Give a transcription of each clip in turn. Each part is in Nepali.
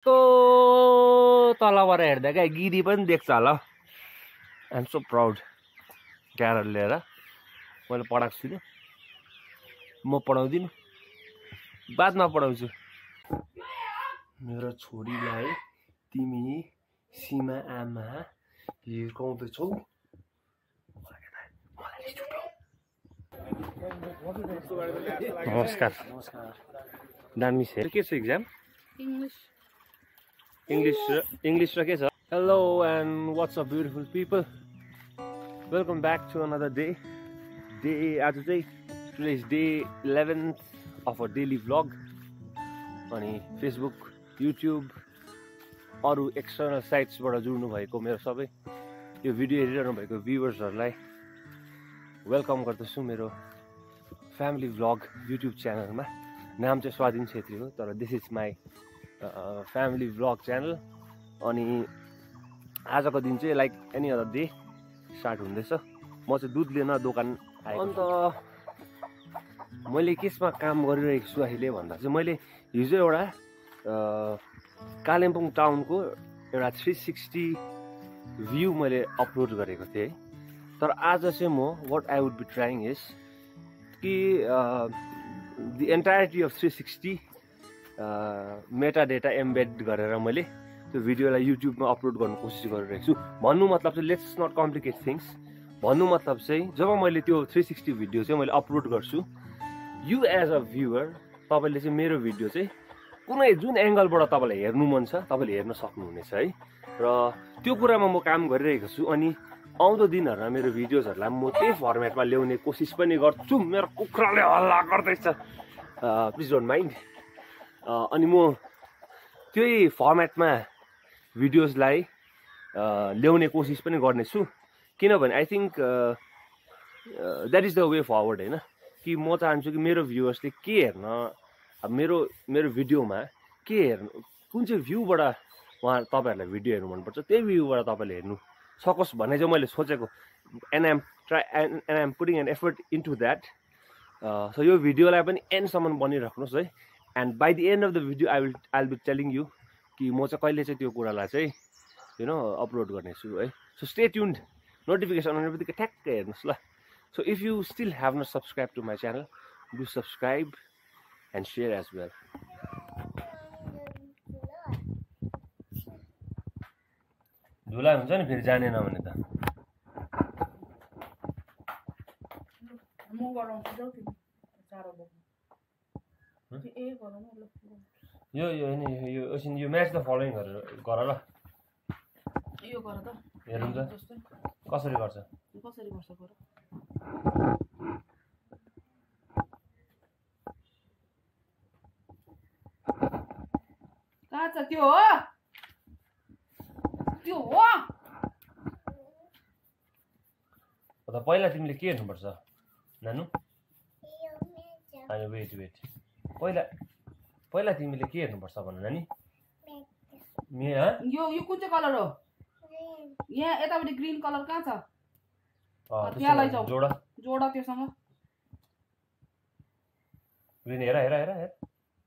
यस्तो तलबाट हेर्दा क्या गिरी पनि देख्छ होला। आइएम सो प्राउड क्यारल लिएर मैले पढाएको छुइनँ म पढाउँदिनँ। बादमा पढाउँछु मेरो छोरीलाई तिमी सीमा आमा हिर्काउँदैछौ। नमस्कार। दामी छ के छ इक्जाम English. इङ्ग्लिस र इङ्ग्लिस र के छ? Hello and what's up beautiful people welcome back to another day day आज चाहिँ today is day eleventh of a daily vlog अनि फेसबुक युट्युब अरू एक्सटर्नल साइट्सबाट जुड्नु भएको मेरो सबै। यो भिडियो हेरिरहनु भएको भ्युवर्सहरूलाई वेलकम गर्दछु मेरो फ्यामिली भ्लग युट्युब च्यानलमा नाम चाहिँ स्वाधीन छेत्री हो तर this is my family vlog channel अनि आजको दिन चाहिँ like any other day start हुँदैछ। म चाहिँ दुध लिन दोकान आएको अन्त मैले केसमा काम गरिरहेको छु अहिले भन्दा चाहिँ मैले हिजो एउटा कालिम्पोङ टाउनको एउटा थ्री सिक्सटी भ्यू मैले अपलोड गरेको थिएँ है। तर आज चाहिँ म what I would be trying is कि the entirety of three sixty meta data embed गरेर मैले त्यो भिडियोलाई युट्युबमा अपलोड गर्ने कोसिस गरिरहेको छु। भन्नु मतलब चाहिँ लेट्स नट कम्प्लिकेट थिङ्स भन्नु मतलब चाहिँ जब मैले त्यो थ्री सिक्सटी भिडियो चाहिँ मैले अपलोड गर्छु यु एज अ भ्युवर तपाईँले चाहिँ मेरो भिडियो चाहिँ कुनै जुन एङ्गलबाट तपाईँलाई हेर्नु मन छ तपाईँले हेर्न सक्नुहुनेछ है। र त्यो कुरामा म काम गरिरहेको छु अनि आउँदो दिनहरूमा मेरो भिडियोजहरूलाई म त्यही फर्मेटमा ल्याउने कोसिस पनि गर्छु। मेरो कुखुराले हल्ला गर्दैछ। प्लिज डोन्ट माइन्ड अनि म त्यही फर्मेटमा भिडियोजलाई ल्याउने कोसिस पनि गर्नेछु। किनभने I think that is the way forward होइन? कि म चाहन्छु कि मेरो भ्युवर्सले के हेर्न अब मेरो मेरो भिडियोमा के हेर्नु कुन चाहिँ भ्यूबाट उहाँ तपाईँहरूलाई भिडियो हेर्नु मनपर्छ त्यही भ्यूबाट तपाईँले हेर्नु सकोस् भन्ने चाहिँ मैले सोचेको। And I'm try and and I'm putting an effort into that so यो भिडियोलाई पनि एन्डसम्म बनिराख्नुहोस् है। And by the end of the video I will I will be telling you कि म चाहिँ कहिले चाहिँ त्यो कुरालाई चाहिँ यु नो अपलोड गर्नेछु है। सो स्टे ट्युन्ड नोटिफिकेसन आउने बित्तिकै ठ्याक्कै हेर्नुहोस् ल। So if you still have not subscribe to my channel do subscribe and share as well धुला हुन्छ नि फेरि जानेन भने त जाऊ तिमी चारो बोक्नु हं? ए गरौँ न ल यो यो होइन यो- यो एकछिन यो म्याच द फलोइङ गरेर गर ल। यो गर त। हेरौँ त। कसरी गर्छ? कसरी गर्छ गर? कहाँ छ? त्यो हो। त्यो हो। त पहिला तिमीले के हेर्नुपर्छ नानु? वेट वेट पहिला पहिला तिमीले के हेर्नुपर्छ भन नानी मे हँ? यो यो कुन चाहिँ कलर हो? यहाँ यतापट्टि ग्रिन कलर कहाँ छ? अँ, त्यहाँ लैजाऊ। जोड। जोड त्योसँग। ग्रिन हेर हेर हेर हेर।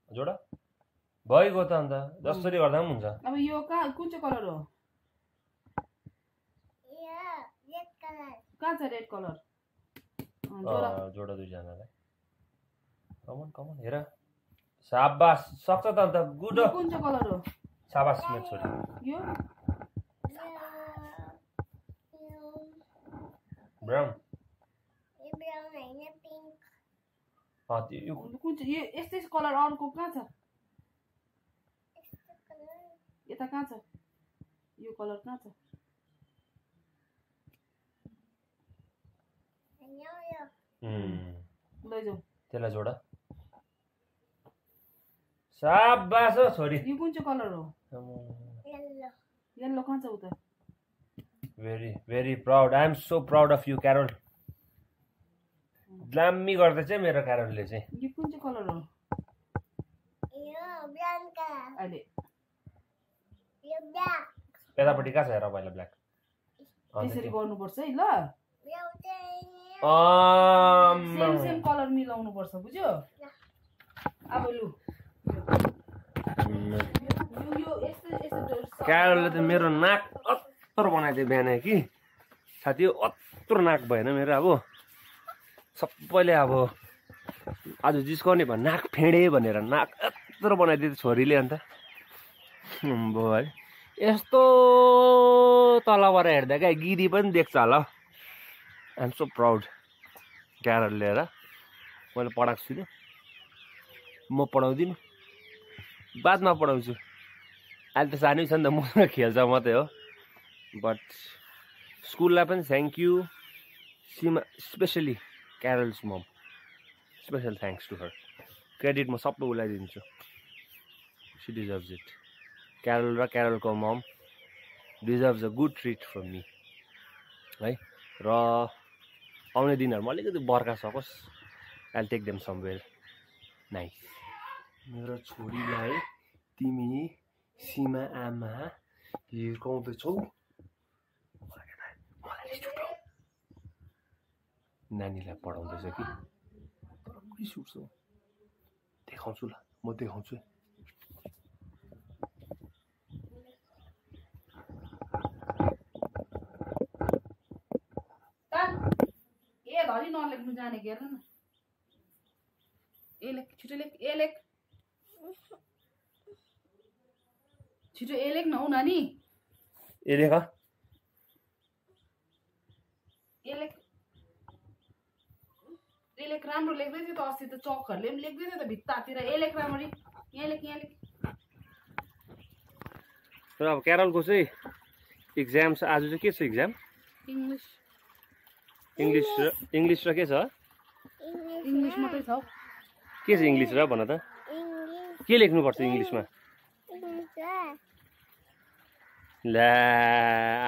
जोड। भइगयो त अन्त। जसरी गर्दा पनि हुन्छ। अब यो कहाँ कुन चाहिँ कलर हो? कहाँ छ रेड कलर जोड। दुईजनालाई। कमन कमन हेर। साबास सक्छ त अन्त गुड कुन चाहिँ कलर हो साबास मेरो छोरी यो ब्राउन कुन चाहिँ यो यस्तै कलर अर्को कहाँ छ यता कहाँ छ यो कलर कहाँ छ लैजाऊ त्यसलाई जोड। साबास हो छोरी। यो कुन चाहिँ कलर हो? येल्लो कहाँ छ उता? Very very proud I am so proud of you Carol दामी गर्दैछ है मेरो क्यारोलले चाहिँ। यो कुन चाहिँ कलर हो? अहिले। यतापट्टि कहाँ छ हेर पहिला ब्ल्याक? त्यसरी गर्नुपर्छ है ल। सेम सेम कलर मिलाउनु पर्छ बुझ्यो? अब लु आम्म। यो यो यस्तो क्यारलले त मेरो नाक अत्तर बनाइदियो बिहान कि। साथी अत्रो नाक भएन मेरो अब। सबैले अब आज जिस्काउने भयो नाक फेँडे भनेर नाक यत्रो बनाइदियो छोरीले अन्त। भयो है यस्तो तलबाट हेर्दा क्या गिरी पनि देख्छ होला आइएम सो प्राउड क्यारल लिएर मैले पढाएको छुइनँ म पढाउँदिनँ। बादमा पढाउँछु। अहिले त सानै छ नि त मसँग खेल्छ मात्रै हो। बट स्कुललाई पनि thank you Seema specially Carol's mom special thanks to her credit म सबै उसलाई दिन्छु। सी डिजर्भ्स इट क्यारल र क्यारलको mom deserves a good treat from me है? र आउने दिनहरूमा अलिकति बर्खा सकोस्। I take them somewhere nice मेरो छोरीलाई तिमी सीमा आमा हिर्काउँदैछौ मलाई उठ्यो। नानीलाई पढाउँदैछ कि रिस उठ्छ देखाउँछु ल म देखाउँछु है। ए धरि नलेख्नु जानेको हेर न ए लेख छिटो लेख ए लेख छिटो ए लेख न हौ नानी। ए देख ए लेख। ए लेख राम्रो लेख्दै थियो त अस्ति त चकहरूले पनि लेख्दै थियो त भित्तातिर। ए लेख राम्ररी। यहाँ लेख यहाँ लेख। र अब क्यारलको चाहिँ इक्जाम छ आज चाहिँ के छ इक्जाम इङ्ग्लिस। इङ्ग्लिस र इङ्ग्लिस र के छ? इङ्ग्लिस मात्रै छ के छ इङ्ग्लिस र भन त। के लेख्नुपर्छ इङ्ग्लिसमा? ला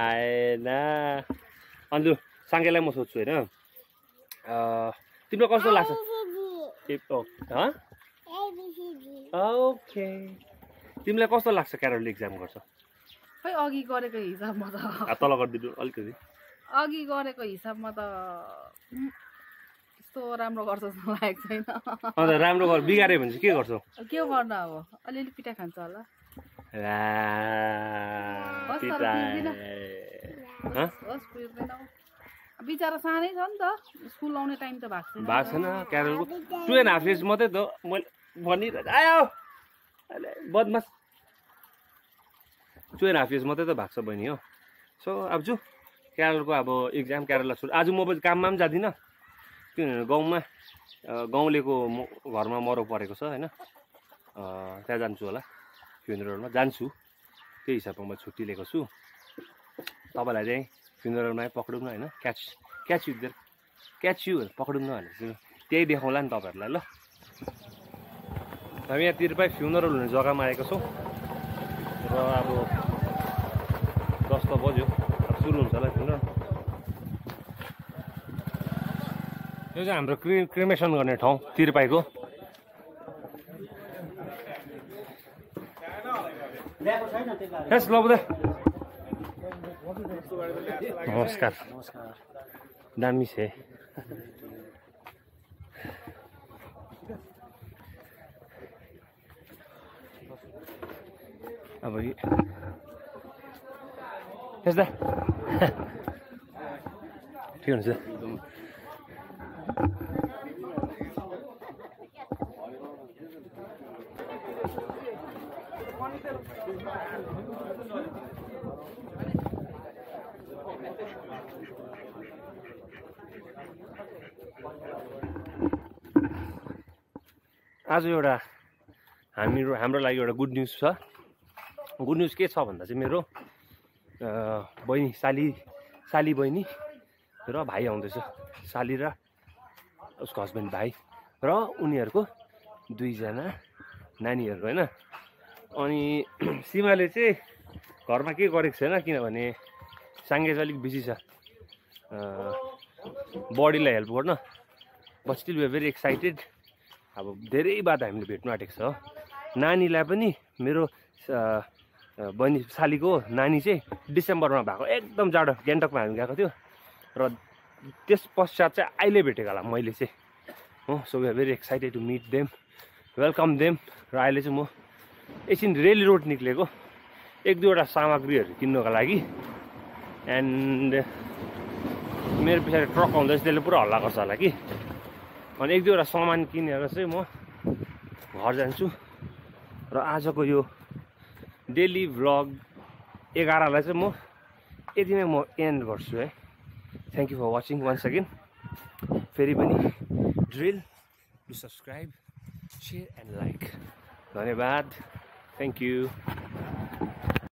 आएन। अनि लु साङ्गेलाई म सोध्छु होइन? तिमीलाई कस्तो लाग्छ? ओके। तिमीलाई कस्तो लाग्छ क्यारल इक्जाम गर्छ? खै अघि गरेको हिसाबमा त। तल गरिदिनु अलिकति। अघि गरेको हिसाबमा त उम्, त्यस्तो राम्रो गर्छ जस्तो लागेको छैन। अन्त राम्रो गर बिगाऱ्यो भने चाहिँ के गर्छौ? के गर्नु अब? अलिअलि पिठा खान्छ होला। बिचरा सानै छ नि त। स्कुल आउने टाइम त भएको छैन। भएको छैन क्यारलको टु एन्ड हाफ इयर्स मात्रै त मैले भनिरहेको आयो। बदमास। टु एन्ड हाफ इयर्स मात्रै त भएको छ बहिनी हो। सो अब जु क्यारलको अब इक्जाम क्यारललाई छोड। आज म पनि काममा पनि जाँदिनँ। किनभने गाउँमा गाउँलेको घरमा मरौ परेको छ होइन? त्यहाँ जान्छु होला। फ्युनरलमा जान्छु। त्यही हिसाबमा म छुट्टी लिएको छु। तपाईँलाई चाहिँ फ्युनरलमै पक्रिउँ न होइन? Catch catch you there catch you पक्रिउँ न भनेर त्यही देखाउँला नि तपाईँहरूलाई ल। हामी यहाँ तिरपाई फ्युनरल हुने जग्गामा आएको छौँ। र अब दस त बज्यो। सुरु हुन्छ होला फ्युनरल यो चाहिँ हाम्रो क्रि क्रिमेसन गर्ने ठाउँ तिरपाईको। लौदा नमस्कार दामी छ है। अब यस्ता ठिक हुन्छ आज एउटा हामीहरू हाम्रो लागि एउटा गुड न्युज छ। गुड न्युज के छ भन्दा चाहिँ मेरो बहिनी साली साली बहिनी र भाइ आउँदैछ। साली र उसको हस्बेन्ड भाइ र उनीहरूको दुईजना नानीहरू होइन? अनि सीमाले चाहिँ घरमा के गरेको छैन किनभने साङ्गे चाहिँ अलिक बिजी छ। बडीलाई हेल्प गर्न। But still we very excited अब धेरै बाद हामीले भेट्नु आँटेको छ। नानीलाई पनि मेरो बहिनी सालीको नानी चाहिँ डिसेम्बरमा भएको एकदम जाडो गान्तोकमा हामी गएको थियो। र त्यस पश्चात चाहिँ अहिले भेटेको होला मैले चाहिँ। हो so we very excited to meet them welcome them र अहिले चाहिँ म एकछिन रेली रोड निक्लेको एक दुईवटा सामग्रीहरू किन्नुको लागि। एन्ड मेरो पछाडि ट्रक आउँदैछ त्यसले पुरा हल्ला गर्छ होला कि। अनि एक दुईवटा सामान किनेर चाहिँ म घर जान्छु। र आजको यो डेली भ्लग एघारलाई चाहिँ म यतिमै म एन्ड गर्छु है। Thank you for watching once again फेरि पनि drill to subscribe share and like धन्यवाद। Thank you